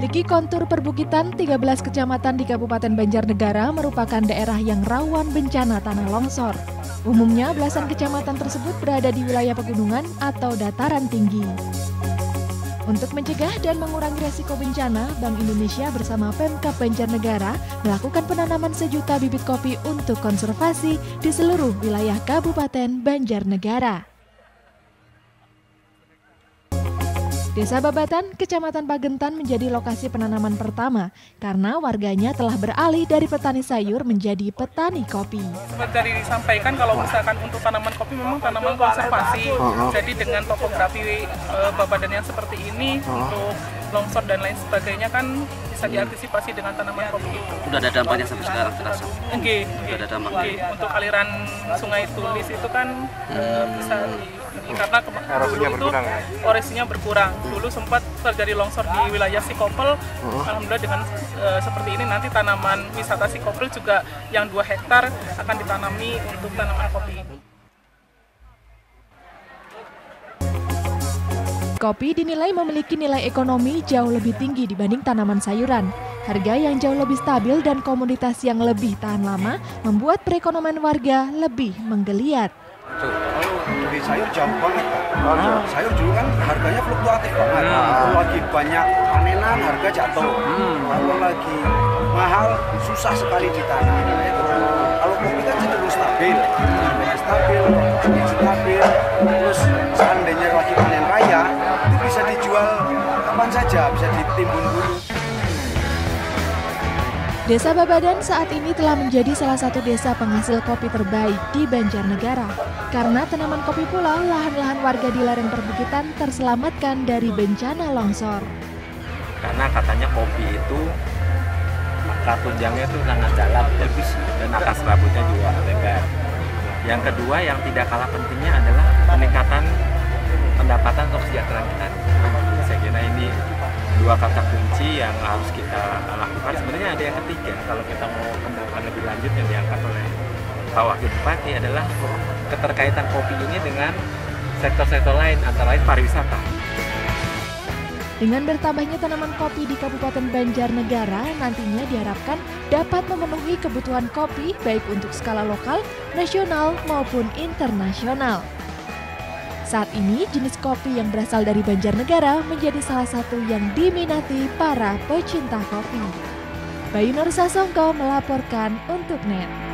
Memiliki kontur perbukitan, 13 kecamatan di Kabupaten Banjarnegara merupakan daerah yang rawan bencana tanah longsor. Umumnya, belasan kecamatan tersebut berada di wilayah pegunungan atau dataran tinggi. Untuk mencegah dan mengurangi resiko bencana, Bank Indonesia bersama Pemkap Banjarnegara melakukan penanaman sejuta bibit kopi untuk konservasi di seluruh wilayah Kabupaten Banjarnegara. Desa Babatan, Kecamatan Pagentan menjadi lokasi penanaman pertama karena warganya telah beralih dari petani sayur menjadi petani kopi. Seperti tadi disampaikan kalau misalkan untuk tanaman kopi memang tanaman konservasi. Jadi dengan topografi e, Babadan yang seperti ini untuk longsor dan lain sebagainya kan bisa diantisipasi dengan tanaman kopi itu. Sudah ada dampaknya sampai sekarang terasa. Oke, Sudah ada dampaknya. Untuk aliran Sungai Tulis itu kan e, bisa di karena erosinya berkurang ya? erosinya berkurang. Dulu sempat terjadi longsor di wilayah Sikopel. Alhamdulillah dengan e, seperti ini nanti tanaman wisata Sikopel juga yang 2 hektar akan ditanami untuk tanaman kopi. Kopi dinilai memiliki nilai ekonomi jauh lebih tinggi dibanding tanaman sayuran. Harga yang jauh lebih stabil dan komoditas yang lebih tahan lama membuat perekonomian warga lebih menggeliat. Dari sayur jauh banget kan. Sayur dulu kan harganya fluktuatif banget. Kalau lagi banyak panenan harga jatuh. Kalau lagi mahal susah sekali ditanam. Kalau kopi kan cenderung stabil, harganya stabil, harganya stabil. Terus seandainya lagi panen raya itu bisa dijual kapan saja, bisa ditimbun dulu. Desa Babadan saat ini telah menjadi salah satu desa penghasil kopi terbaik di Banjarnegara. Karena tanaman kopi pula, lahan-lahan warga di lereng perbukitan terselamatkan dari bencana longsor. karena katanya kopi itu akar tunjangnya itu sangat dalam dan atas rambutnya juga lebar. Yang kedua yang tidak kalah pentingnya adalah peningkatan pendapatan atau kesejahteraan kita. Saya kira ini dua kata kunci yang harus kita lakukan. Sebenarnya ada yang ketiga kalau kita mau kembangkan lebih lanjut yang diangkat oleh Pak Wakil Bupati adalah keterkaitan kopi ini dengan sektor-sektor lain antara lain pariwisata. Dengan bertambahnya tanaman kopi di Kabupaten Banjarnegara, nantinya diharapkan dapat memenuhi kebutuhan kopi baik untuk skala lokal, nasional, maupun internasional. Saat ini, jenis kopi yang berasal dari Banjarnegara menjadi salah satu yang diminati para pecinta kopi. Bayu Nur Sasongko melaporkan untuk NET.